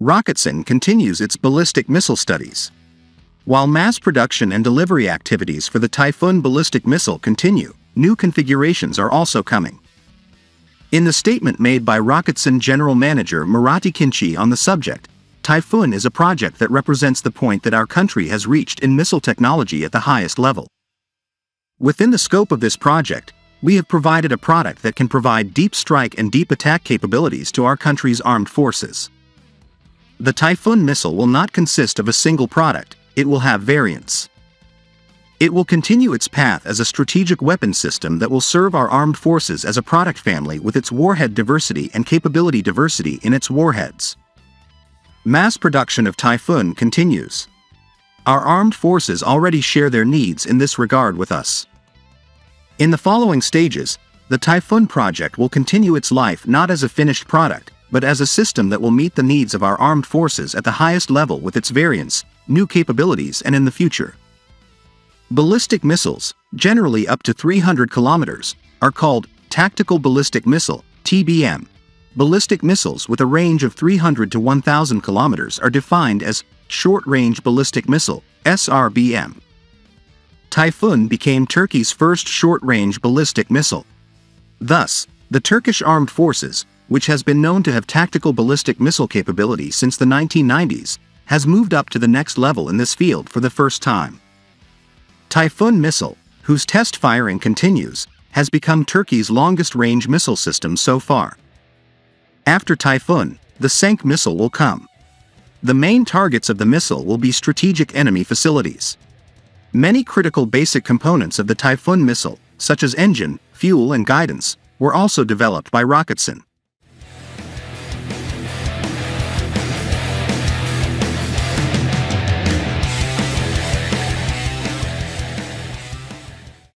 Roketsan continues its ballistic missile studies. While mass production and delivery activities for the TAYFUN ballistic missile continue, new configurations are also coming. In the statement made by Roketsan General Manager Murat İkinci on the subject, TAYFUN is a project that represents the point that our country has reached in missile technology at the highest level. Within the scope of this project, we have provided a product that can provide deep strike and deep attack capabilities to our country's armed forces. The TAYFUN missile will not consist of a single product, it will have variants. It will continue its path as a strategic weapon system that will serve our armed forces as a product family with its warhead diversity and capability diversity in its warheads. Mass production of TAYFUN continues. Our armed forces already share their needs in this regard with us. In the following stages, the TAYFUN project will continue its life not as a finished product, but as a system that will meet the needs of our armed forces at the highest level with its variants, new capabilities and in the future. Ballistic missiles, generally up to 300 kilometers, are called Tactical Ballistic Missile, TBM. Ballistic missiles with a range of 300 to 1,000 kilometers are defined as Short-Range Ballistic Missile, SRBM. TAYFUN became Turkey's first short-range ballistic missile. Thus, the Turkish armed forces, which has been known to have tactical ballistic missile capability since the 1990s, has moved up to the next level in this field for the first time. TAYFUN missile, whose test firing continues, has become Turkey's longest-range missile system so far. After TAYFUN, the Cenk missile will come. The main targets of the missile will be strategic enemy facilities. Many critical basic components of the TAYFUN missile, such as engine, fuel and guidance, were also developed by Roketsan.